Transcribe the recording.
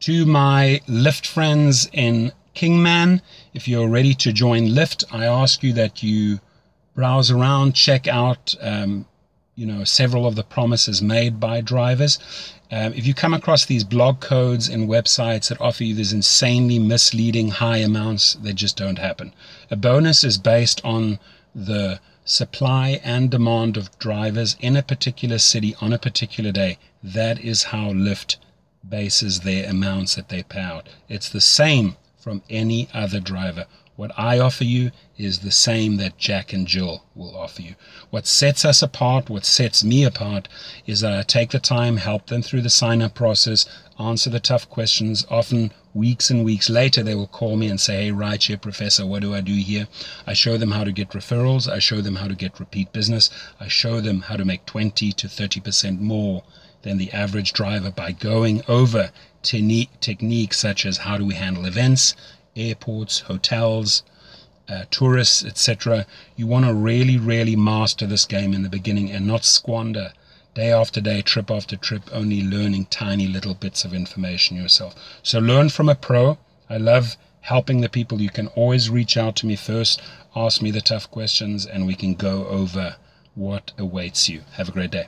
To my Lyft friends in Kingman, if you're ready to join Lyft, I ask you that you browse around, check out, um, you know, several of the promises made by drivers. Um, if you come across these blog codes and websites that offer you these insanely misleading high amounts, they just don't happen. A bonus is based on the supply and demand of drivers in a particular city on a particular day. That is how Lyft bases their amounts that they pay out. It's the same from any other driver. What I offer you is the same that Jack and Jill will offer you. What sets us apart, what sets me apart, is that I take the time, help them through the sign up process, answer the tough questions. Often, weeks and weeks later, they will call me and say, Hey, right here, Professor, what do I do here? I show them how to get referrals. I show them how to get repeat business. I show them how to make 20 to 30% more than the average driver by going over te- techniques such as how do we handle events, airports, hotels, uh, tourists, etc. You want to really, really master this game in the beginning and not squander day after day, trip after trip, only learning tiny little bits of information yourself. So learn from a pro. I love helping the people. You can always reach out to me first, ask me the tough questions, and we can go over what awaits you. Have a great day.